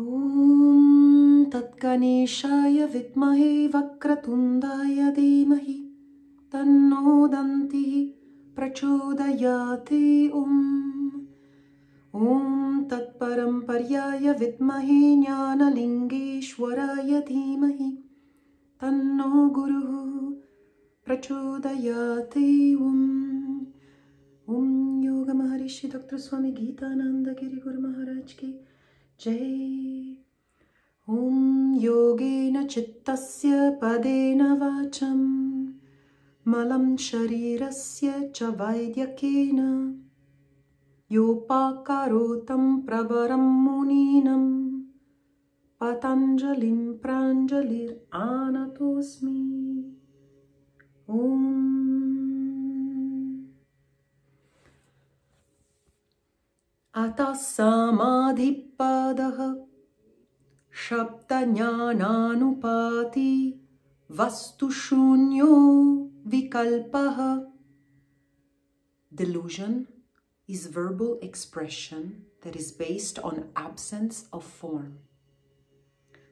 ॐ तत्गणेशाय विद्महे वक्रतुण्डाय धीमहि, तन्नो दन्तिः प्रचोदयाते ॐ। ॐ तत्परम्पर्याय विद्महे ज्ञानलिङ्गेश्वराय धीमहि, तन्नो गुरुः प्रचोदयाते ॐ। ॐ योगमहर्षि डॉक्टर स्वामी गीतानन्दगिरि गुरुमहाराज की जय। ॐ योगेन चित्तस्य पदेन वाचं मलं शरीरस्य च वैद्यकेन। योपाकरोतं प्रवरं मुनीनं पतञ्जलिं प्राञ्जलिरानतोऽस्मि। ॐ अतः समाधिपादः शब्दज्ञानानुपाति वस्तुशून्यो विकल्पः Delusion is verbal expression that is based on absence of form.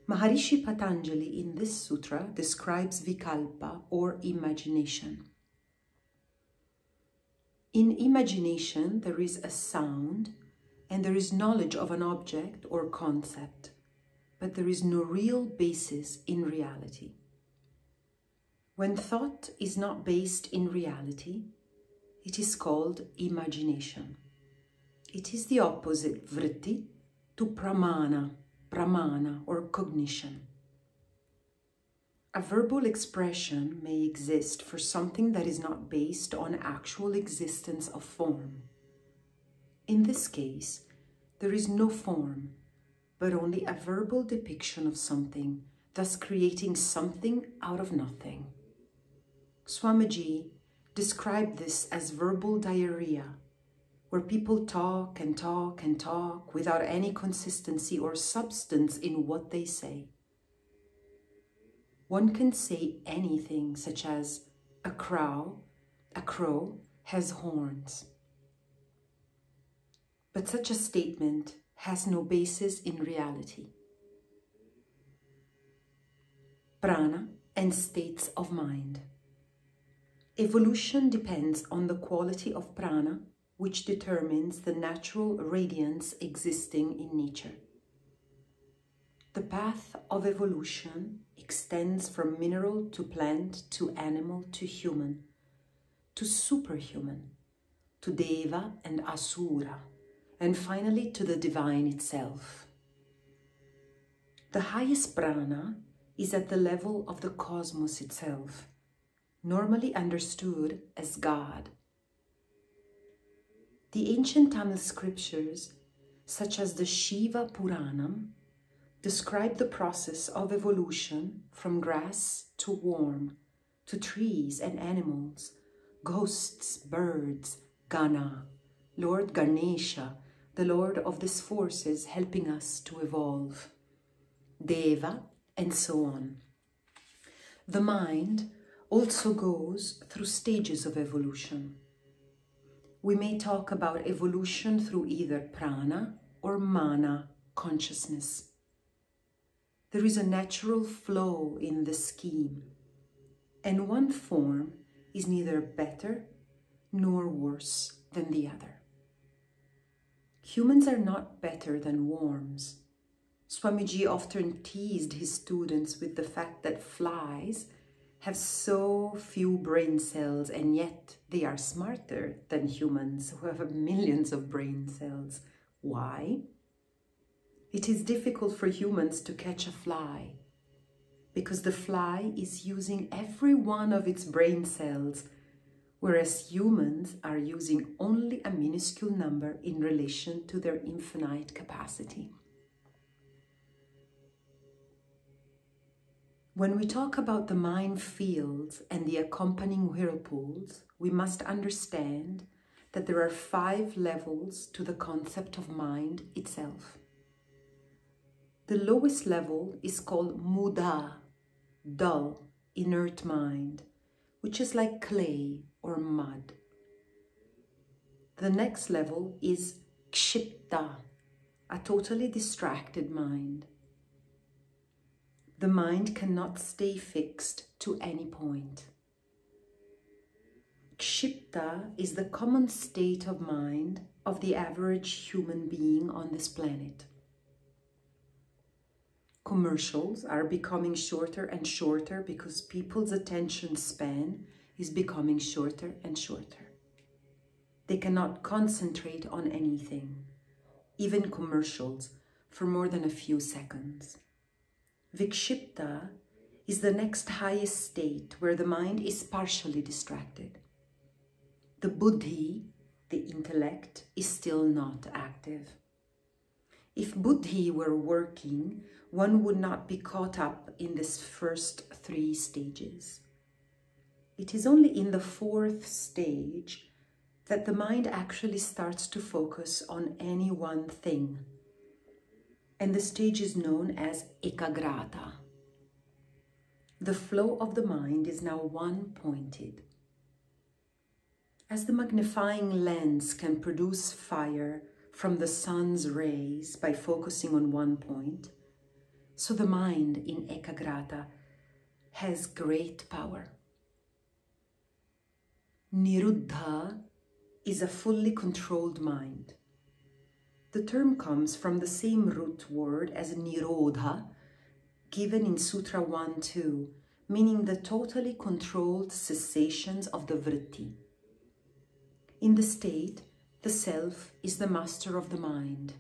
Maharishi Patanjali in this sutra describes vikalpa or imagination. In imagination, there is a sound and there is knowledge of an object or concept, but there is no real basis in reality. When thought is not based in reality, it is called imagination. It is the opposite vritti to pramana, pramana or cognition. A verbal expression may exist for something that is not based on actual existence of form. In this case, there is no form, but only a verbal depiction of something, thus creating something out of nothing. Swamiji described this as verbal diarrhea, where people talk and talk and talk without any consistency or substance in what they say. One can say anything, such as a crow, a crow has horns. But such a statement has no basis in reality. Prana and states of mind. Evolution depends on the quality of prana, which determines the natural radiance existing in nature. The path of evolution extends from mineral to plant to animal to human, to superhuman, to deva and asura, and finally to the divine itself. The highest prana is at the level of the cosmos itself, normally understood as God. The ancient Tamil scriptures, such as the Shiva Puranam, describe the process of evolution from grass to worm, to trees and animals, ghosts, birds, Gana, Lord Ganesha, the Lord of these forces helping us to evolve, Deva, and so on. The mind also goes through stages of evolution. We may talk about evolution through either prana or mana, consciousness. There is a natural flow in the scheme, and one form is neither better nor worse than the other. Humans are not better than worms. Swamiji often teased his students with the fact that flies have so few brain cells and yet they are smarter than humans who have millions of brain cells. Why? It is difficult for humans to catch a fly because the fly is using every one of its brain cells, whereas humans are using only a minuscule number in relation to their infinite capacity. When we talk about the mind fields and the accompanying whirlpools, we must understand that there are five levels to the concept of mind itself. The lowest level is called muda, dull, inert mind, which is like clay or mud. The next level is kshipta, a totally distracted mind. The mind cannot stay fixed to any point. Kshipta is the common state of mind of the average human being on this planet. Commercials are becoming shorter and shorter because people's attention span is becoming shorter and shorter. They cannot concentrate on anything, even commercials, for more than a few seconds. Vikshipta is the next highest state where the mind is partially distracted. The buddhi, the intellect, is still not active. If buddhi were working, one would not be caught up in this first three stages. It is only in the fourth stage that the mind actually starts to focus on any one thing. And the stage is known as ekagrata. The flow of the mind is now one-pointed. As the magnifying lens can produce fire from the sun's rays by focusing on one point, so the mind in ekagrata has great power. Niruddha is a fully controlled mind. The term comes from the same root word as nirodha, given in Sutra 1-2, meaning the totally controlled cessations of the vritti. In the state, the self is the master of the mind,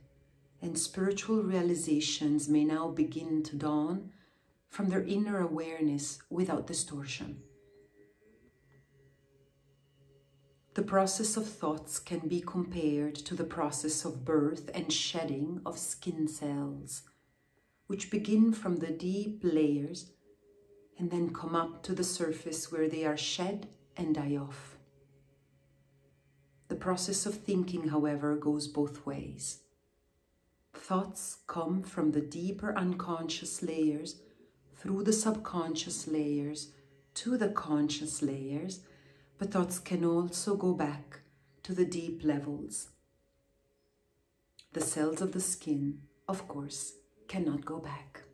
and spiritual realizations may now begin to dawn from their inner awareness without distortion. The process of thoughts can be compared to the process of birth and shedding of skin cells, which begin from the deep layers and then come up to the surface where they are shed and die off. The process of thinking, however, goes both ways. Thoughts come from the deeper unconscious layers through the subconscious layers to the conscious layers but thoughts can also go back to the deep levels. The cells of the skin, of course, cannot go back.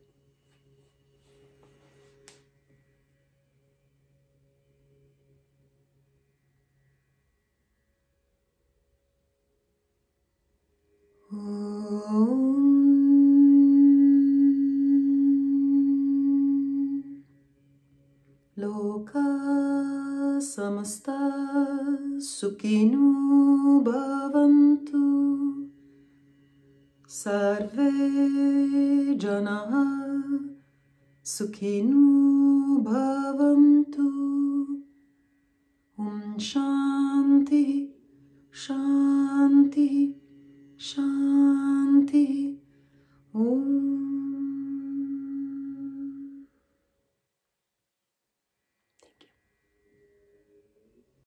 samasta sukhino bhavantu sarve jana sukhino bhavantu um shanti shanti shanti um